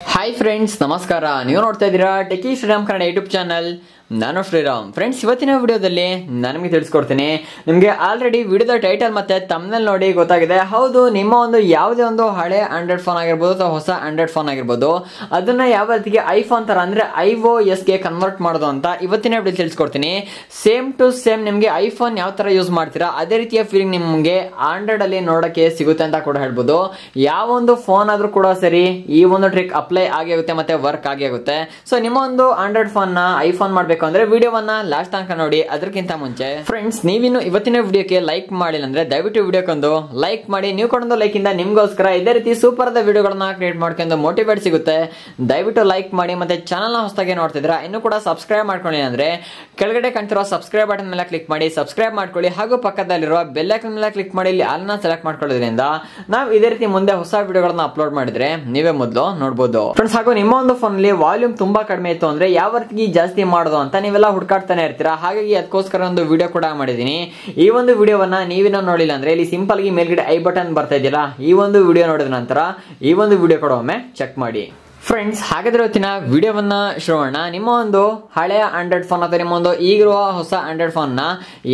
Hi friends ನಮಸ್ಕಾರ. ನೀವು ನೋಡ್ತಾ ಇದ್ದೀರಾ techie Shriram Kannada YouTube channel ನಾನು ಶ್ರೀರಾಮ್. ಫ್ರೆಂಡ್ಸ್ ಇವತ್ತಿನ ವಿಡಿಯೋದಲ್ಲಿ ನನಗೆ ತಿಳಿಸ್ಕೊಡ್ತೀನಿ. ನಿಮಗೆ ಆಲ್ರೆಡಿ ವಿಡಿಯೋದ ಟೈಟಲ್ ಮತ್ತೆ ತಮ್ಮನಲ್ಲಿ ನೋಡಿ ಗೊತ್ತಾಗಿದೆ. ಹೌದು, ನಿಮ್ಮ ಒಂದು ಯಾವುದೇ ಒಂದು ಹಳೆ ಆಂಡ್ರಾಯ್ಡ್ ಫೋನ್ ಆಗಿರ್ಬೋದು ಅಥವಾ ಹೊಸ ಆಂಡ್ರಾಯ್ಡ್ ಫೋನ್ ಆಗಿರ್ಬೋದು, ಅದನ್ನ ಯಾವ ರೀತಿಗೆ ಐಫೋನ್ ತರ ಅಂದ್ರೆ ಐಒ ಎಸ್ಗೆ ಕನ್ವರ್ಟ್ ಮಾಡೋದು ಅಂತ ಇವತ್ತಿನ ವಿಡಿಯೋ ತಿಳಿಸ್ಕೊಡ್ತೀನಿ. ಸೇಮ್ ಟು ಸೇಮ್ ನಿಮಗೆ ಐಫೋನ್ ಯಾವ ತರ ಯೂಸ್ ಮಾಡ್ತೀರಾ, ಅದೇ ರೀತಿಯ ಫೀಲಿಂಗ್ ನಿಮಗೆ ಆಂಡ್ರಾಯ್ಡ್ ಅಲ್ಲಿ ನೋಡಕ್ಕೆ ಸಿಗುತ್ತೆ ಅಂತ ಕೂಡ ಹೇಳ್ಬೋದು. ಯಾವ ಒಂದು ಫೋನ್ ಆದ್ರೂ ಕೂಡ ಸರಿ, ಈ ಒಂದು ಟ್ರಿಕ್ ಅಪ್ಲೈ ಆಗಿ ಆಗುತ್ತೆ ಮತ್ತೆ ವರ್ಕ್ ಆಗಿ ಆಗುತ್ತೆ. ಸೊ ನಿಮ್ಮ ಒಂದು ಆಂಡ್ರಾಯ್ಡ್ ಫೋನ್ನ ಐಫೋನ್ ಮಾಡಬೇಕು ಅಂದ್ರೆ ವಿಡಿಯೋವನ್ನ ಲಾಸ್ಟ್ ತನಕ ನೋಡಿ ಅದಕ್ಕಿಂತ ಮುಂಚೆ. ಫ್ರೆಂಡ್ಸ್ ನೀವಿನ್ನು ಇವತ್ತಿನ ವಿಡಿಯೋಕ್ಕೆ ಲೈಕ್ ಮಾಡಿಲ್ಲ ಅಂದ್ರೆ ದಯವಿಟ್ಟು ವಿಡಿಯೋಕ್ಕೊಂದು ಲೈಕ್ ಮಾಡಿ. ನೀವು ಕೊಡೊಂದು ಲೈಕ್ ಇಂದ ನಿಮ್ಗೋಸ್ಕರ ಇದೇ ರೀತಿ ಸೂಪರ್ ಆದ ವಿಡಿಯೋಗಳನ್ನ ಕ್ರಿಯೇಟ್ ಮಾಡ್ಕೊಂಡು ಮೋಟಿವೇಟ್ ಸಿಗುತ್ತೆ. ದಯವಿಟ್ಟು ಲೈಕ್ ಮಾಡಿ ಮತ್ತೆ ಚಾನಲ್ನ ಹೊಸದಾಗಿ ನೋಡ್ತಿದ್ರ ಇನ್ನು ಕೂಡ ಸಬ್ಸ್ಕ್ರೈಬ್ ಮಾಡ್ಕೊಳ್ಳಿ ಅಂದ್ರೆ ಕೆಳಗಡೆ ಕಾಣ್ತಿರೋ ಸಬ್ಸ್ಕ್ರೈಬ್ ಬಟನ್ ಮೇಲೆ ಕ್ಲಿಕ್ ಮಾಡಿ ಸಬ್ಸ್ಕ್ರೈಬ್ ಮಾಡ್ಕೊಳ್ಳಿ. ಹಾಗೂ ಪಕ್ಕದಲ್ಲಿರುವ ಬೆಲ್ ಐಕನ್ ಮೇಲೆ ಕ್ಲಿಕ್ ಮಾಡಿ, ಇಲ್ಲಿ ಆಲ್ನ ಸೆಲೆಕ್ಟ್ ಮಾಡ್ಕೊಳ್ಳೋದ್ರಿಂದ ನಾವು ಇದೇ ರೀತಿ ಮುಂದೆ ಹೊಸ ವಿಡಿಯೋಗಳನ್ನ ಅಪ್ಲೋಡ್ ಮಾಡಿದ್ರೆ ನೀವೇ ಮೊದಲು ನೋಡಬಹುದು ಫ್ರೆಂಡ್ಸ್ ಹಾಗೂ ನಿಮ್ಮ ಒಂದು ಫೋನ್ ಅಲ್ಲಿ ವಾಲ್ಯೂಮ್ ತುಂಬಾ ಕಡಿಮೆ ಇತ್ತು ಅಂದ್ರೆ ಯಾವ ರೀತಿ ಜಾಸ್ತಿ ಮಾಡೋದು ಅಂತ ನೀವೆಲ್ಲ ಹುಡ್ಕಾಡ್ತಾನೆ ಇರ್ತೀರಾ? ಹಾಗಾಗಿ ಅದಕ್ಕೋಸ್ಕರ ಒಂದು ವಿಡಿಯೋ ಕೂಡ ಮಾಡಿದೀನಿ ಈ ಒಂದು ವಿಡಿಯೋವನ್ನ ನೀವಿನ ನೋಡಿಲ್ಲ ಅಂದ್ರೆ ಇಲ್ಲಿ ಸಿಂಪಲ್ ಆಗಿ ಮೇಲ್ಗಡೆ ಐ ಬಟನ್ ಬರ್ತಾ ಇದೆಯಲ್ಲ, ಈ ಒಂದು ವಿಡಿಯೋ ನೋಡಿದ ನಂತರ ಈ ಒಂದು ವಿಡಿಯೋ ಕೂಡ ಒಮ್ಮೆ ಚೆಕ್ ಮಾಡಿ. ಫ್ರೆಂಡ್ಸ್ ಹಾಗಾದ್ರೆ ಇವತ್ತಿನ ವಿಡಿಯೋವನ್ನ ಶುರುವಣ ನಿಮ್ಮ ಒಂದು ಹಳೆಯ ಆಂಡ್ರಾಯ್ಡ್ ಫೋನ್ ಅಥವಾ ನಿಮ್ಮ ಒಂದು ಈಗಿರುವ ಹೊಸ ಆಂಡ್ರಾಯ್ಡ್ ಫೋನ್ನ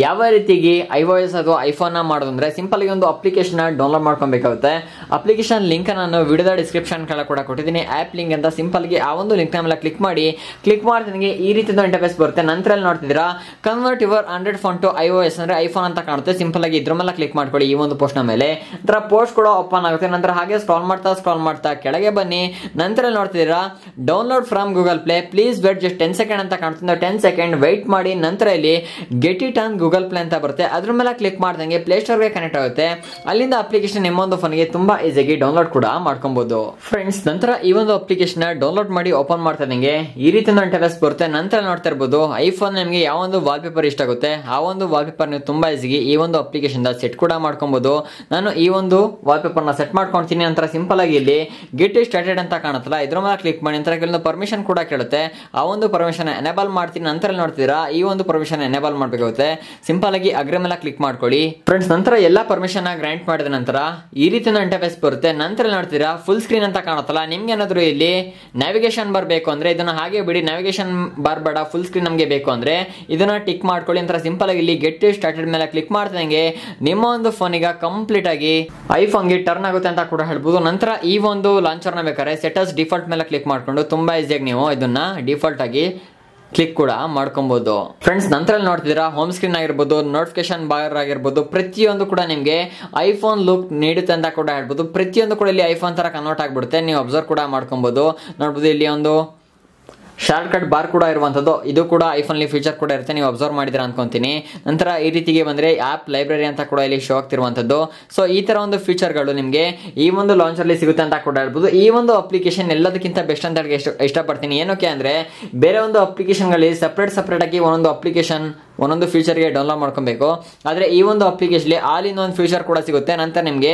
ಯಾವ ರೀತಿಗೆ ಐಒಎಸ್ ಅಥವಾ ಐಫೋನ್ನ ಮಾಡೋದಂದ್ರೆ ಸಿಂಪಲ್ ಆಗಿ ಒಂದು ಅಪ್ಲಿಕೇಶನ್ ಡೌನ್ಲೋಡ್ ಮಾಡ್ಕೊಬೇಕಾಗುತ್ತೆ. ಅಪ್ಲಿಕೇಶನ್ ಲಿಂಕ್ ನಾನು ವಿಡಿಯೋದ ಡಿಸ್ಕ್ರಿಪ್ಷನ್ ಕೂಡ ಕೊಟ್ಟಿದ್ದೀನಿ. ಆಪ್ ಲಿಂಕ್ ಅಂತ ಸಿಂಪಲ್ ಆಗಿ ಆ ಒಂದು ಲಿಂಕ್ ಮೇಲೆ ಕ್ಲಿಕ್ ಮಾಡಿ ಕ್ಲಿಕ್ ಮಾಡಿದ ನಿಮಗೆ ಈ ರೀತಿಯ ಇಂಟರ್ಫೇಸ್ ಬರುತ್ತೆ. ನಂತರ ನೋಡ್ತಿದ್ದೀರಾ convert your Android phone to iOS ಅಂದ್ರೆ ಐಫೋನ್ ಅಂತ ಕಾಣುತ್ತೆ. ಸಿಂಪಲ್ ಆಗಿ ಇದ್ರ ಮೇಲೆ ಕ್ಲಿಕ್ ಮಾಡ್ಕೊಳ್ಳಿ ಈ ಒಂದು ಪೋಸ್ಟ್ನ ಮೇಲೆ. ನಂತರ ಪೋಸ್ಟ್ ಕೂಡ ಓಪನ್ ಆಗುತ್ತೆ. ನಂತರ ಹಾಗೆ ಸ್ಕ್ರಾಲ್ ಮಾಡ್ತಾ ಸ್ಕ್ರಾಲ್ ಮಾಡ್ತಾ ಕೆಳಗೆ ಬನ್ನಿ. ನಂತರ ಅಲ್ಲಿ ನೋಡ್ತಿದ್ದೀರಾ? Download from Google Play please wait just ten second ಅಂತ ಕಾಣ್ತಿದ್ದೆ ಟೆನ್ ಸೆಕೆಂಡ್ ವೆಯ್ಟ್ ಮಾಡಿ, ನಂತರ ಇಲ್ಲಿ get it on Google Play ಅಂತ ಬರುತ್ತೆ. ಅದ್ರ ಮೇಲೆ ಕ್ಲಿಕ್ ಮಾಡ್ದಂಗೆ ಪ್ಲೇ ಸ್ಟೋರ್ಗೆ ಕನೆಕ್ಟ್ ಆಗುತ್ತೆ. ಅಲ್ಲಿಂದ ಅಪ್ಲಿಕೇಶನ್ ನಿಮ್ಮೊಂದು ಫೋನ್ಗೆ ತುಂಬಾ ಈಸಿಯಾಗಿ ಡೌನ್ಲೋಡ್ ಕೂಡ ಮಾಡ್ಕೊಬಹುದು ಫ್ರೆಂಡ್ಸ್ ನಂತರ ಈ ಒಂದು ಅಪ್ಲಿಕೇಶನ್ ಡೌನ್ಲೋಡ್ ಮಾಡಿ ಓಪನ್ ಮಾಡ್ತಾ ಇದ್ದಂಗೆ ಈ ರೀತಿ ಒಂದು ಇಂಟರ್ಫೇಸ್ ಬರುತ್ತೆ. ನಂತರ ನೋಡ್ತಾ ಇರ್ಬೋದು ಐಫೋನ್ ನಿಮಗೆ ಯಾವ ಒಂದು ವಾಲ್ ಪೇಪರ್ ಇಷ್ಟ ಆಗುತ್ತೆ? ಆ ಒಂದು ವಾಲ್ ಪೇಪರ್ ನೀವು ತುಂಬಾ ಈಸಿಗೆ ಈ ಒಂದು ಅಪ್ಲಿಕೇಶನ್ ಸೆಟ್ ಕೂಡ ಮಾಡ್ಕೊಬಹುದು ನಾನು ಈ ಒಂದು ವಾಲ್ ಪೇಪರ್ನ ಸೆಟ್ ಮಾಡ್ಕೊಂತೀನಿ. ನಂತರ ಸಿಂಪಲ್ ಆಗಿ ಇಲ್ಲಿ ಗೆಟ್ ಸ್ಟಾರ್ಟೆಡ್ ಅಂತ ಕಾಣುತ್ತಲ್ಲ ಇದ್ರ ಮೇಲೆ ಕ್ಲಿಕ್ ಮಾಡಿ, ನಂತರ ಕೆಲವೊಂದು ಪರ್ಮಿಷನ್ ಕೂಡ ಕೇಳುತ್ತೆ. ಆ ಒಂದು ಪರ್ಮಿಷನ್ ಎನೇಬಲ್ ಮಾಡ್ತೀನಿ, ನಂತರ ನೋಡ್ತೀರಾ, ಈ ಒಂದು ಪರ್ಮಿಷನ್ ಎನೇಬಲ್ ಮಾಡಬೇಕಾಗುತ್ತೆ. ಸಿಂಪಲ್ ಆಗಿ ಅಗ್ರ ಮೇಲೆ ಕ್ಲಿಕ್ ಮಾಡ್ಕೊಳ್ಳಿ. ಫ್ರೆಂಡ್ಸ್ ನಂತರ ಎಲ್ಲ ಪರ್ಮಿಷನ್ ಗ್ರಾಂಟ್ ಮಾಡಿದ ನಂತರ ಈ ರೀತಿ ಇಂಟರ್ಫೇಸ್ ಬರುತ್ತೆ. ನಂತರ ನೋಡ್ತೀರಾ ಫುಲ್ ಸ್ಕ್ರೀನ್ ಅಂತ ಕಾಣುತ್ತಲ್ಲ, ನಿಮ್ಗೆ ಏನಾದ್ರು ಇಲ್ಲಿ ನ್ಯಾವಿಗೇಷನ್ ಬರಬೇಕು ಅಂದ್ರೆ ಇದನ್ನ ಹಾಗೆ ಬಿಡಿ ನ್ಯಾವಿಗೇಷನ್ ಬಾರ್ ಬೇಡ ಫುಲ್ ಸ್ಕ್ರೀನ್ ನಮಗೆ ಬೇಕು ಅಂದ್ರೆ ಇದನ್ನ ಟಿಕ್ ಮಾಡ್ಕೊಳ್ಳಿ. ನಂತರ ಸಿಂಪಲ್ ಆಗಿ ಇಲ್ಲಿ ಗೆಟ್ ಸ್ಟಾರ್ಟೆಡ್ ಮೇಲೆ ಕ್ಲಿಕ್ ಮಾಡ್ದಂಗೆ ನಿಮ್ಮ ಒಂದು ಫೋನ್ ಈಗ ಕಂಪ್ಲೀಟ್ ಆಗಿ ಐಫೋನ್ಗೆ ಟರ್ನ್ ಆಗುತ್ತೆ ಅಂತ ಕೂಡ ಹೇಳ್ಬೋದು. ನಂತರ ಈ ಒಂದು ಲಾಂಚರ್ನ ಬೇಕಾದ್ರೆ ಸೆಟಸ್ ಡಿಫಾಲ್ಟ್ ಮೇಲೆ ಕ್ಲಿಕ್ ಮಾಡಿಕೊಂಡು ತುಂಬ ಈಸಿಯಾಗಿ ನೀವು ಇದನ್ನ ಡಿಫಾಲ್ಟ್ ಆಗಿ ಕ್ಲಿಕ್ ಕೂಡ ಮಾಡ್ಕೊಬಹುದು ಫ್ರೆಂಡ್ಸ್ ನಂತರ ನೋಡ್ತಿದ್ದೀರಾ ಹೋಮ್ ಸ್ಕ್ರೀನ್ ಆಗಿರ್ಬೋದು ನೋಟಿಫಿಕೇಶನ್ ಬಾರ್ ಆಗಿರ್ಬೋದು, ಪ್ರತಿಯೊಂದು ಕೂಡ ನಿಮಗೆ ಐಫೋನ್ ಲುಕ್ ನೀಡುತ್ತೆ ಅಂತ ಕೂಡ ಹೇಳ್ಬೋದು. ಪ್ರತಿಯೊಂದು ಕೂಡ ಇಲ್ಲಿ ಐಫೋನ್ ತರ ಕನ್ವರ್ಟ್ ಆಗಿಬಿಡುತ್ತೆ. ನೀವು ಅಬ್ಸರ್ವ್ ಕೂಡ ಮಾಡ್ಕೊಬಹುದು ನೋಡ್ಬೋದು ಇಲ್ಲಿ ಒಂದು ಶಾರ್ಟ್ ಕಟ್ ಬಾರ್ ಕೂಡ ಇರುವಂಥದ್ದು ಇದು ಕೂಡ ಐಫೋನ್ಲಿ ಫೀಚರ್ ಕೂಡ ಇರುತ್ತೆ. ನೀವು ಅಬ್ಸರ್ವ್ ಮಾಡಿದ್ರೆ ಅನ್ಕೊಂತೀನಿ. ನಂತರ ಈ ರೀತಿಗೆ ಬಂದರೆ ಆ್ಯಪ್ ಲೈಬ್ರರಿ ಅಂತ ಕೂಡ ಇಲ್ಲಿ ಶೋ ಆಗ್ತಿರುವಂಥದ್ದು ಸೊ ಈ ಥರ ಒಂದು ಫೀಚರ್ಗಳು ನಿಮಗೆ ಈ ಒಂದು ಲಾಂಚಲ್ಲಿ ಸಿಗುತ್ತೆ ಅಂತ ಕೂಡ ಹೇಳ್ಬೋದು. ಈ ಒಂದು ಅಪ್ಲಿಕೇಶನ್ ಎಲ್ಲದಕ್ಕಿಂತ ಬೆಸ್ಟ್ ಅಂತ ಇಷ್ಟಪಡ್ತೀನಿ. ಏನಕ್ಕೆ ಅಂದರೆ, ಬೇರೆ ಒಂದು ಅಪ್ಲಿಕೇಶನ್ಗಳಲ್ಲಿ ಸಪ್ರೇಟ್ ಸಪ್ರೇಟ್ ಆಗಿ ಒಂದೊಂದು ಅಪ್ಲಿಕೇಶನ್ ಒಂದೊಂದು ಫೀಚರ್ಗೆ ಡೌನ್ಲೋಡ್ ಮಾಡ್ಕೊಬೇಕು. ಆದರೆ ಈ ಒಂದು ಅಪ್ಲಿಕೇಶನ್ಲಿ ಆಲ್ ಇನ್ ಒಂದು ಫೀಚರ್ ಕೂಡ ಸಿಗುತ್ತೆ. ನಂತರ ನಿಮಗೆ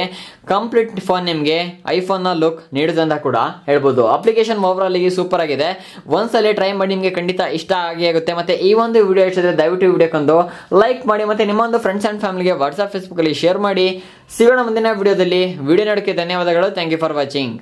ಕಂಪ್ಲೀಟ್ ಫೋನ್ ನಿಮಗೆ ಐಫೋನ್ನ ಲುಕ್ ನೀಡಿದೆ ಅಂತ ಕೂಡ ಹೇಳ್ಬೋದು. ಅಪ್ಲಿಕೇಶನ್ ಓವರ್ ಈಗ ಸೂಪರ್ ಆಗಿದೆ. ಒಂದ್ಸಲ ಟ್ರೈ ಮಾಡಿ ನಿಮಗೆ ಖಂಡಿತ ಇಷ್ಟ ಆಗಿ ಆಗುತ್ತೆ. ಮತ್ತೆ ಈ ಒಂದು ವಿಡಿಯೋ ಇಷ್ಟಿದ್ರೆ ದಯವಿಟ್ಟು ವಿಡಿಯೋಕ್ಕೊಂದು ಲೈಕ್ ಮಾಡಿ ಮತ್ತೆ ನಿಮ್ಮ ಒಂದು ಫ್ರೆಂಡ್ಸ್ ಆ್ಯಂಡ್ ಫ್ಯಾಮಿಲಿಗೆ ವಾಟ್ಸಪ್ ಫೇಸ್ಬುಕ್ಕಲ್ಲಿ ಶೇರ್ ಮಾಡಿ. ಸಿಗೋಣ ಮುಂದಿನ ವಿಡಿಯೋದಲ್ಲಿ ವಿಡಿಯೋ ನೋಡೋಕ್ಕೆ ಧನ್ಯವಾದಗಳು. Thank you for watching